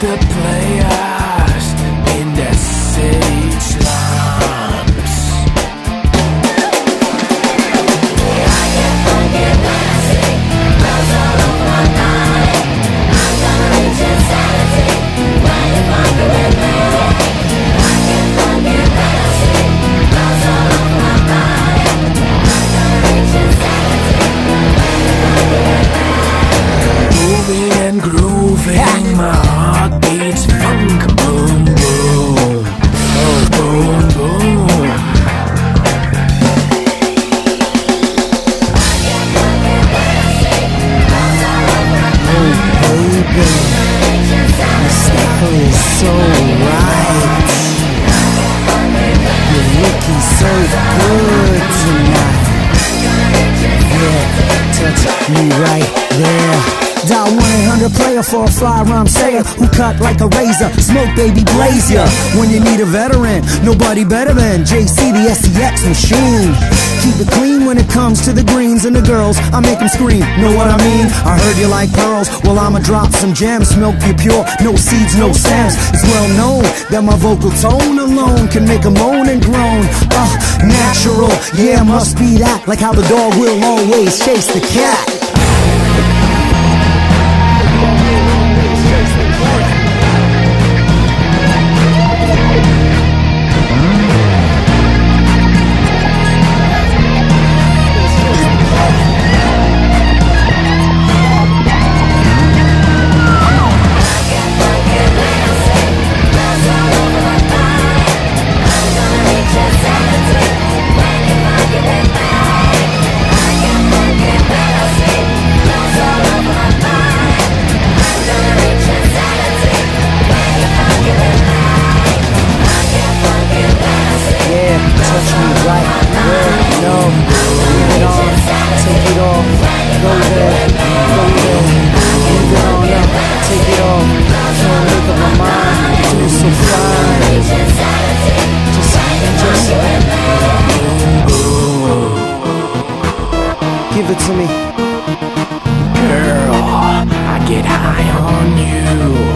the player. So right. You're looking so good tonight. Yeah, touch me right there. Dial 1-800 player for a fly rhyme sayer Who cut like a razor, smoke baby blaze ya When you need a veteran, nobody better than JC the SEX machine Keep it clean when it comes to the greens and the girls. I make them scream, know what I mean? I heard you like pearls, well I'ma drop some gems. Milk you pure, no seeds, no stems. It's well known that my vocal tone alone Can make a moan and groan. Uh, natural, yeah must be that. Like how the dog will always chase the cat Give it to me. Girl, I get high on you.